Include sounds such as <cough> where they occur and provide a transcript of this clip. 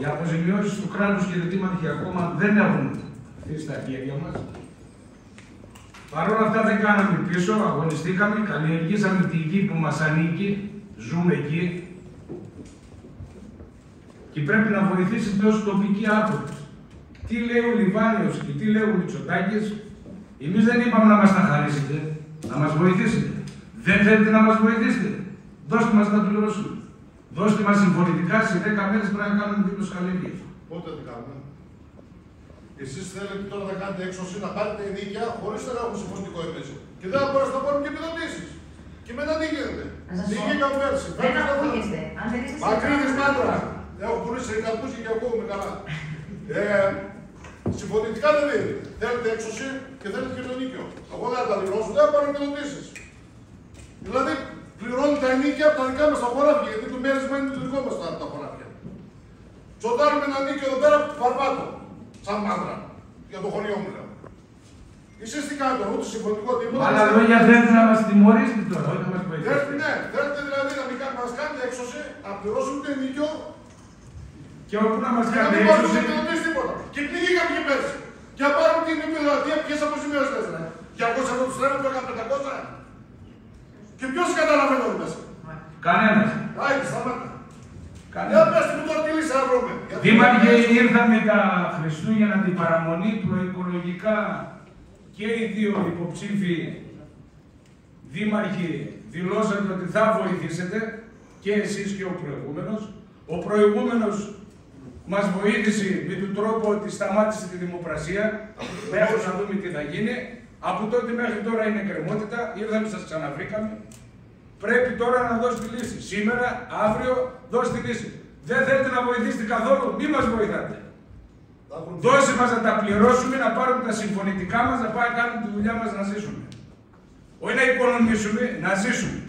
Οι αποζημιώσεις του κράτους και οι δήμαρχοι ακόμα δεν έχουν αφήσει τα χέρια μας. Παρ' όλα αυτά δεν κάναμε πίσω, αγωνιστήκαμε, καλλιεργήσαμε τη γη που μας ανήκει, ζούμε εκεί και πρέπει να βοηθήσετε ως τοπική άποψη. Τι λέει ο Λιβάνιος και τι λέει ο Μητσοτάκης, εμείς δεν είπαμε να μας τα χαρίσετε, να μας βοηθήσετε. Δεν θέλετε να μας βοηθήσετε. Δώστε μας να πληρώσουμε. Δώστε μας συμφωνητικά σε 10 μέρες πρέπει να κάνουμε δίπλωση καλλιεργίας. Πότε θα κάνουμε; Εσείς θέλετε τώρα να κάνετε έξωση, να πάρετε ενίκεια χωρίς να έχουμε συμφωνητικό εμεί. Και δεν θα μπορέσετε να πάρουμε και επιδοτήσεις. Και μετά τι γίνεται; Τι γίνανε πέρσι. Δεν ακούγεστε. Αν δεν είστε Μακρύνει μάτρα. Έχω πουλήσει καρπούς και ακούγομαι καλά. <laughs> Ε, συμφωνητικά δεν δίνετε. Θέλετε έξωση και θέλετε και το νίκιο. Εγώ δεν θα τα δηλώσω, δεν θα πάρω επιδοτήσεις. Δηλαδή πληρώνει τα ενίκια από τα δικά μας τα χωράφια, γιατί το μέρισμα είναι το δικό μα τα χωράφια. Τσοτάρουμε ένα νίκιο εδώ πέρα παρπάτω. Σαν μάντρα. Για το χωριό μου λέω. Εσείς τι κάνετε, ούτε συμφωνικό τίποτα. Αλλά λόγια θέλετε να μας τιμωρήσετε τώρα, όχι να μας βοηθήσετε. Θέλετε, ναι, θέλετε δηλαδή να μην κα- μας κάνετε έξωση, να πληρώσουμε το ενίκιο Και όπου να μας και να κάνετε μην πάρουμε έξωση, επιδοτήσεις τίποτα. Και πνιγήκαμε και πέρσι. Και να πάρουμε την επιδοτία, ποιες αποζημιώσεις θες, ρε; 200 ευρώ τους τρέμουν, το έκανα 500. Και ποιος καταλαβαίνει εδώ μέσα; κανένας. Άιτε, σταμάτα. Για κανένας. πέστε μου τώρα τι λύση να βρούμε. Γιατί Δήμαρχε, δεν ήρθαμε τα Χριστούγεννα την παραμονή προεκλογικά και οι δύο υποψήφοι δήμαρχοι δηλώσατε ότι θα βοηθήσετε και εσείς και ο προηγούμενος. Ο προηγούμενος μας βοήθησε με τον τρόπο ότι σταμάτησε τη δημοπρασία μέχρι να δούμε τι θα γίνει. Από τότε μέχρι τώρα είναι κρεμότητα, ήρθαμε, σας ξαναβρήκαμε. Πρέπει τώρα να δώσει τη λύση. Σήμερα, αύριο, δώσει τη λύση. Δεν θέλετε να βοηθήσετε καθόλου, μη μας βοηθάτε. Θα έχουν Δώσε μας να τα πληρώσουμε, να πάρουμε τα συμφωνητικά μας, να πάμε να κάνουμε τη δουλειά μας να ζήσουμε. Όχι να οικονομήσουμε, να ζήσουμε.